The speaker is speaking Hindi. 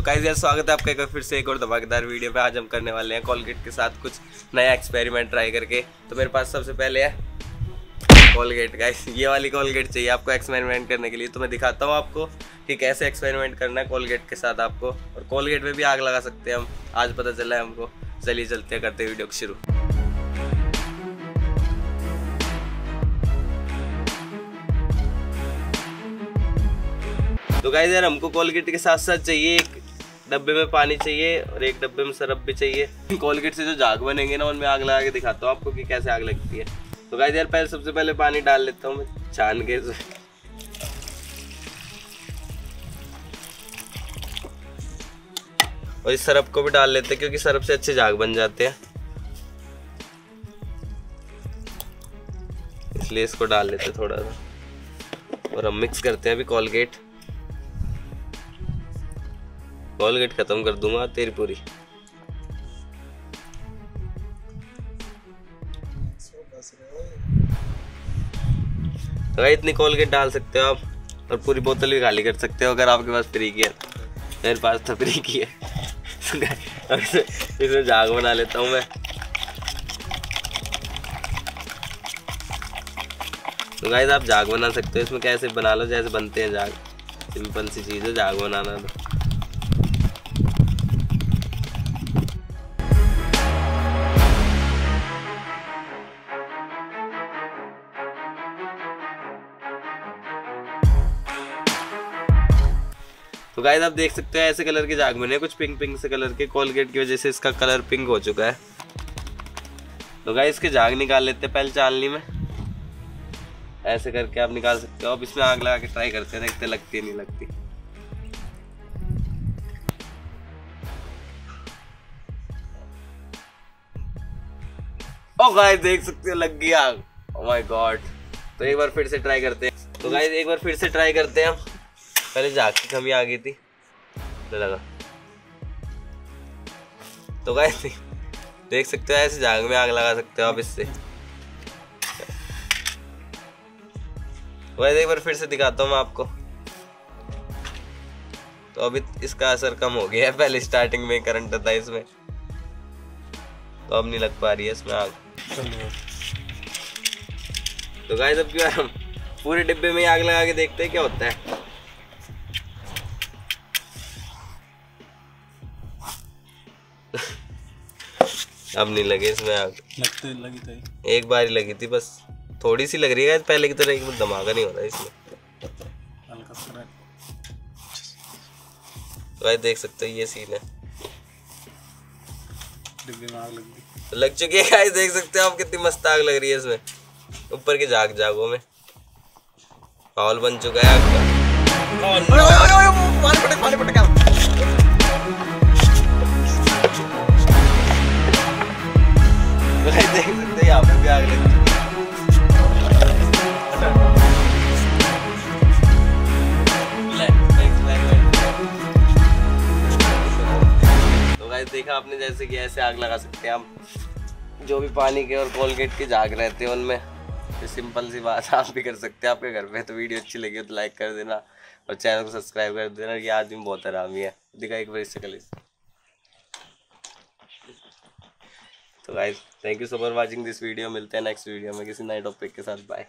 तो गाइस यार, स्वागत है आपका एक बार फिर से एक और धमाकेदार वीडियो पे। आज हम करने वाले हैं कॉलगेट के साथ कुछ नया एक्सपेरिमेंट ट्राई करके। तो मेरे पास सबसे पहले है कॉलगेट गाइस ये वाली कॉलगेट चाहिए आपको एक्सपेरिमेंट करने के लिए। तो मैं दिखाता हूँ आपको कि कैसे एक्सपेरिमेंट करना है कॉलगेट के साथ आपको। और कॉलगेट में भी आग लगा सकते हैं हम। आज पता चला है हमको। चलिए चलते करते वीडियो को शुरू। तो गाइस यार, हमको कोलगेट के साथ साथ चाहिए एक डब्बे में पानी चाहिए और एक डब्बे में सरफ भी चाहिए। कोलगेट से जो झाग बनेंगे ना, उनमें आग लगा के दिखाता हूँ आपको कि कैसे आग लगती है। तो गाइस यार, पहले, सबसे पहले पानी डाल लेता हूँ मैं। छान के और इस सरफ को भी डाल लेते हैं, क्योंकि सरफ से अच्छे झाग बन जाते हैं। इसलिए इसको डाल लेते थोड़ा सा। और हम मिक्स करते हैं अभी कोलगेट कॉलगेट खत्म कर दूँगा, तेरी पूरी। तो इतनी कोलगेट डाल सकते हो आप, और पूरी बोतल भी खाली कर सकते हो, अगर आपके पास फ्री की है। मेरे पास तो फ्री की है। इसमें झाग बना लेता हूँ मैं। तो गाइस आप झाग बना सकते हो, इसमें कैसे बना लो, जैसे बनते हैं झाग सिंपल सी चीज़ है झाग बनाना तो। तो गाइस आप देख सकते हो ऐसे कलर के जाग बने कुछ पिंक पिंक से कलर के कोलगेट की वजह से इसका कलर पिंक हो चुका है। तो गाइस इसके जाग निकाल लेते हैं पहले चालनी में। ऐसे करके आप निकाल सकते हो। अब इसमें आग लगा के ट्राई करते हैं, देखते लगती है, नहीं लगती। ओ गाइस देख सकते हो लग गई आग। ओ माय गॉड तो एक बार फिर से ट्राई करते हैं। तो गाइस एक बार फिर से ट्राई करते हैं पहले जाग की कमी आ गई थी लगा। तो गाइस देख सकते हो ऐसे जाग में आग लगा सकते हो आप इससे। वैसे एक बार फिर से दिखाता हूँ मैं आपको। तो अभी इसका असर कम हो गया है पहले स्टार्टिंग में करंट था इसमें। तो अब नहीं लग पा रही है इसमें आग। तो गाइस अब क्यों हम? पूरे डिब्बे में आग लगा के देखते हैं क्या होता है। अब नहीं लगे इसमें आग। लगते लगी थी एक बार ही लगी थी बस थोड़ी सी लग रही है पहले की तरह एक धमाका नहीं होता इसमें। हल्का तो भाई देख सकते हो ये सीन है। आग लग तो लग चुकी है गाइस देख सकते हो आप कितनी मस्त आग लग रही है इसमें। ऊपर के जाग जागों में। माहौल बन चुका है आग का। देखा आपने जैसे कि ऐसे आग लगा सकते हैं हम। जो भी पानी के और कोलगेट के झाग रहते हैं उनमें। तो सिंपल सी बात आप भी कर सकते हैं। आपके घर पे तो वीडियो अच्छी लगी हो तो लाइक कर देना और चैनल को सब्सक्राइब कर देना ये आदमी बहुत आरामी है दिखा एक बार इससे कल तो guys thank you so for watching this video मिलते हैं नेक्स्ट वीडियो में किसी नए टॉपिक के साथ। बाय